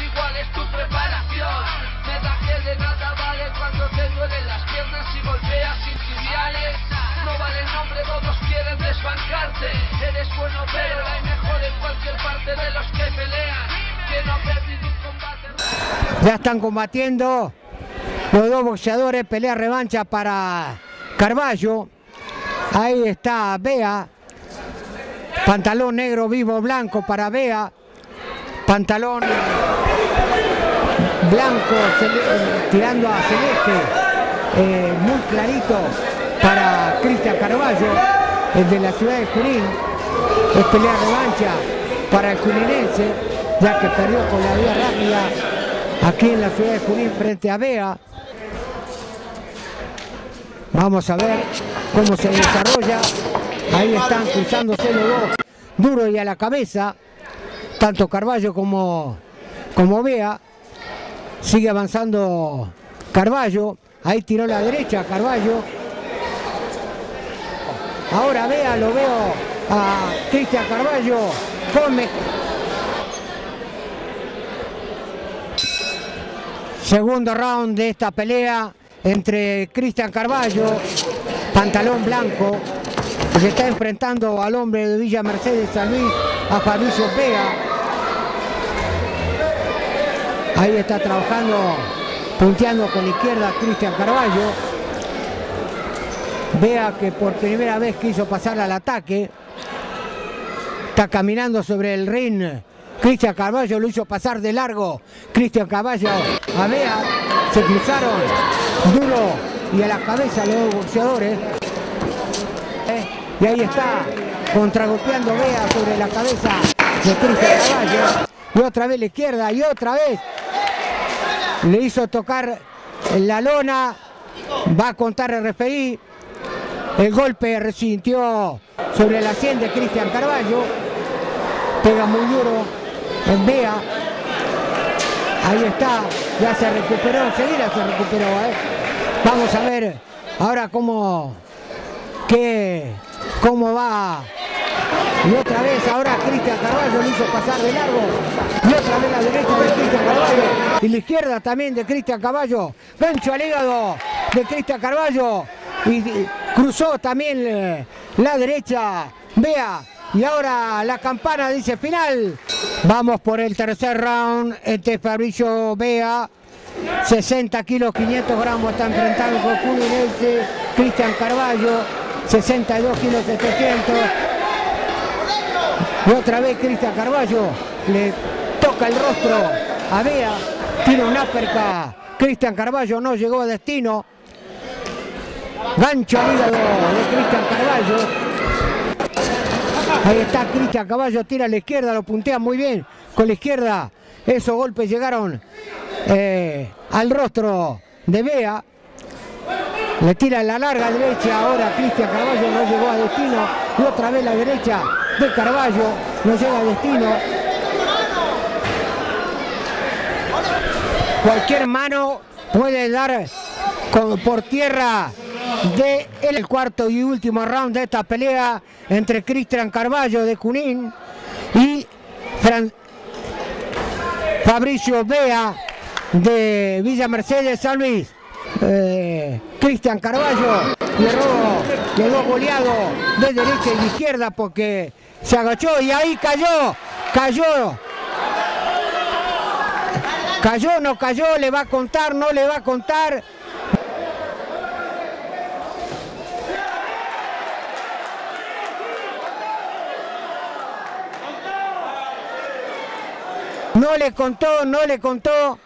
igual es tu preparación. Me da que de nada vale cuando te duelen las piernas y golpeas sin. No vale el nombre, todos quieren desbancarte. Eres bueno, pero hay mejor en cualquier parte de los que pelean. Que no un combate. Ya están combatiendo los dos boxeadores, pelea revancha para Carballo. Ahí está Bea. Pantalón negro vivo blanco para Bea. Pantalón blanco cele- tirando a celeste. eh, muy clarito para Cristian Carballo, el de la ciudad de Junín. Es pelea revancha para el juninense, ya que perdió con la vía rápida aquí en la ciudad de Junín frente a Bea. Vamos a ver cómo se desarrolla. Ahí están cruzándose los dos, duro y a la cabeza, tanto Carballo como, como Bea. Sigue avanzando Carballo. Ahí tiró la derecha Carballo. Ahora Bea, lo veo a Cristian Carballo. Come. Segundo round de esta pelea entre Cristian Carballo, pantalón blanco, que está enfrentando al hombre de Villa Mercedes San Luis, a Fabricio Vega. Ahí está trabajando, punteando con la izquierda Cristian Carballo. Vea que por primera vez quiso pasar al ataque. Está caminando sobre el ring. Cristian Carballo lo hizo pasar de largo. Cristian Carballo a Bea. Se cruzaron duro y a la cabeza los dos boxeadores. Eh, Y ahí está contragolpeando Bea sobre la cabeza de Cristian Carballo. Y otra vez la izquierda y otra vez le hizo tocar la lona. Va a contar el referí. El golpe resintió sobre la sien de Cristian Carballo. Pega muy duro en Bea. Ahí está. Ya se recuperó. Enseguida se recuperó. ¿eh? Vamos a ver ahora cómo, qué, cómo va. Y otra vez ahora Cristian Carballo lo hizo pasar de largo. Y otra vez la derecha de Cristian Carballo. Y la izquierda también de Cristian Carballo. Gancho al hígado de Cristian Carballo. Y, cruzó también eh, la derecha. Vea. Y ahora la campana dice final. Vamos por el tercer round entre Fabricio Bea. 60 kilos 500 gramos está enfrentando con Cristian Carballo. 62 kilos 700. Y otra vez Cristian Carballo le toca el rostro a Bea. Tiene un uppercut. Cristian Carballo no llegó a destino. Gancho al hígado de Cristian Carballo. Ahí está Cristian Carballo, tira a la izquierda, lo puntea muy bien con la izquierda. Esos golpes llegaron eh, al rostro de Bea. Le tira la larga derecha, ahora Cristian Carballo no llegó a destino. Y otra vez la derecha de Carballo no llega a destino. Cualquier mano puede dar por tierra de el cuarto y último round de esta pelea entre Cristian Carballo de Junín y Fabricio Bea de Villa Mercedes San Luis. Eh, Cristian Carballo quedó, quedó goleado de derecha y de izquierda porque se agachó y ahí cayó, cayó. Cayó, no cayó, le va a contar, no le va a contar. No le contó, no le contó,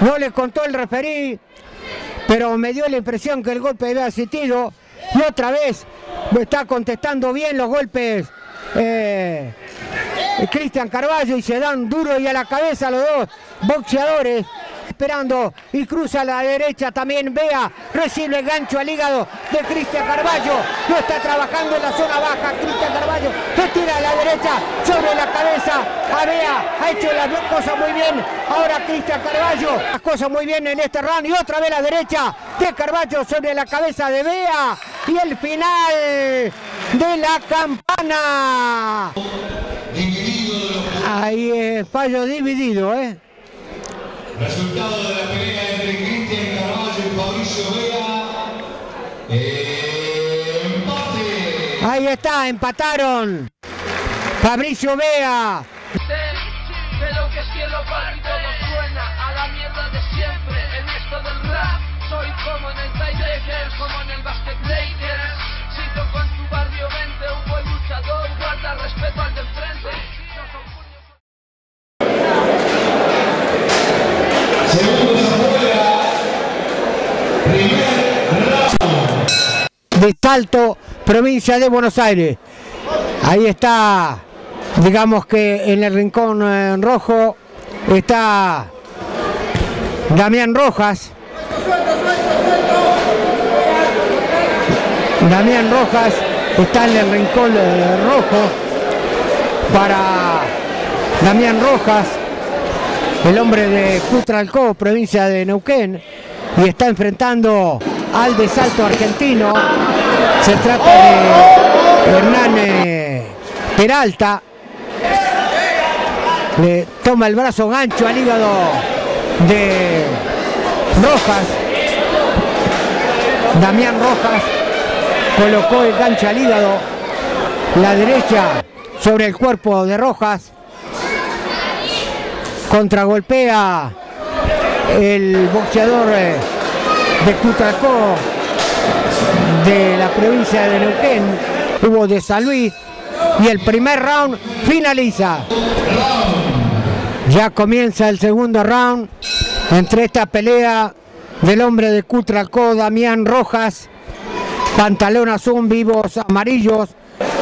no le contó el referí, pero me dio la impresión que el golpe había asistido y otra vez está contestando bien los golpes eh, Cristian Carballo y se dan duro y a la cabeza los dos boxeadores esperando y cruza la derecha también Vea, recibe el gancho al hígado de Cristian Carballo, lo está trabajando en la zona baja Cristian Carballo, lo tira a la derecha sobre la cabeza a Bea, ha hecho las dos cosas muy bien, ahora Cristian Carballo, las cosas muy bien en este round y otra vez la derecha de Carballo sobre la cabeza de Bea y el final de la campana. Ahí es fallo dividido, ¿eh? Resultado de la pelea entre Cristian Carvalho y Fabricio Vega. Empate. Ahí está, empataron. Fabricio Vega. Provincia de Buenos Aires. Ahí está, digamos que en el rincón eh, rojo está Damián Rojas. Damián Rojas está en el rincón eh, rojo para Damián Rojas, el hombre de Cutralcó, provincia de Neuquén, y está enfrentando al de Salto argentino. Se trata de Hernán eh, Peralta. Le toma el brazo gancho al hígado de Rojas. Damián Rojas colocó el gancho al hígado. La derecha sobre el cuerpo de Rojas. Contragolpea el boxeador eh, de Cutracó provincia de Neuquén, hubo de San Luis. Y el primer round finaliza. Ya comienza el segundo round. Entre esta pelea del hombre de Cutracó, Damián Rojas, pantalón azul, vivos amarillos,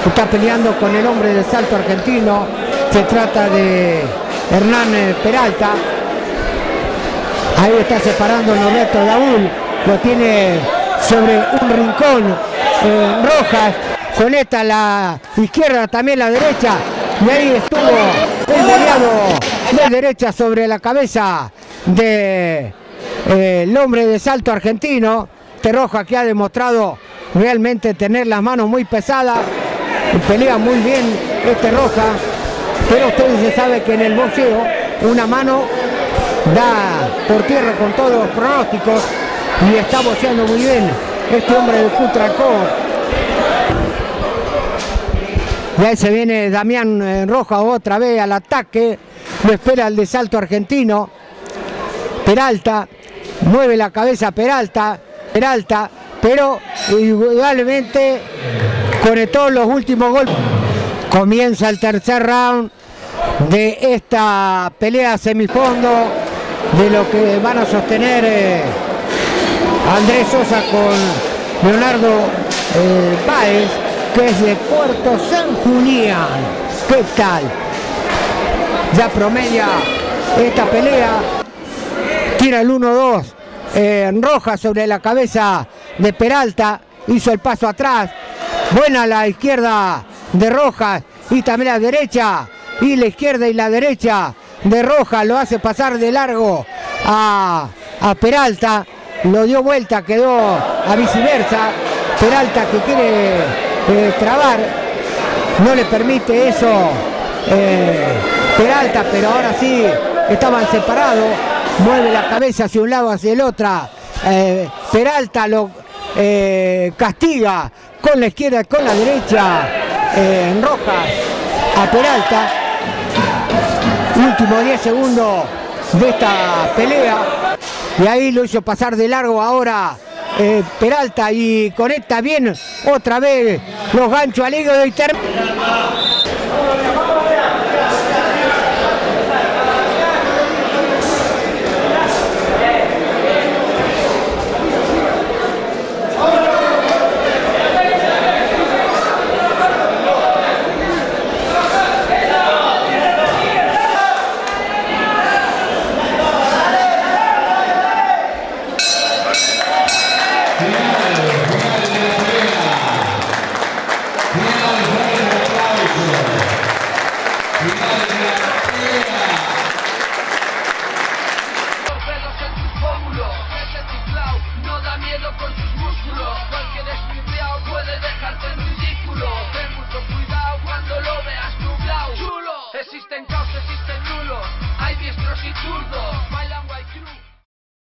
está peleando con el hombre de salto argentino, se trata de Hernán eh, Peralta. Ahí está separando Norberto Daúl, lo tiene sobre un rincón eh, Rojas, conecta la izquierda, también la derecha, y ahí estuvo el goleado de derecha sobre la cabeza de eh, hombre de salto argentino, Rojas que ha demostrado realmente tener las manos muy pesadas, pelea muy bien este Rojas, pero ustedes ya saben que en el boxeo una mano da por tierra con todos los pronósticos y está boxeando muy bien este hombre de Cutracó. Y ahí se viene Damián eh, Rojas otra vez al ataque, lo espera el de salto argentino. Peralta, mueve la cabeza Peralta, Peralta, pero indudablemente conectó los últimos golpes. Comienza el tercer round de esta pelea semifondo de lo que van a sostener eh, Andrés Sosa con Leonardo eh, Páez, que es de Puerto San Julián. ¿Qué tal? Ya promedia esta pelea. Tira el 1-2. eh, Roja sobre la cabeza de Peralta. Hizo el paso atrás. Buena la izquierda de Rojas y también la derecha. Y la izquierda y la derecha de Rojas lo hace pasar de largo a, a Peralta. Lo dio vuelta, quedó a viceversa. Peralta que quiere eh, trabar. No le permite eso eh, Peralta, pero ahora sí estaban separados. Mueve la cabeza hacia un lado, hacia el otro. Eh, Peralta lo castiga con la izquierda, con la derecha. en Rojas a Peralta. Último 10 segundos de esta pelea. Y ahí lo hizo pasar de largo ahora eh, Peralta y conecta bien otra vez los ganchos al hígado y termina.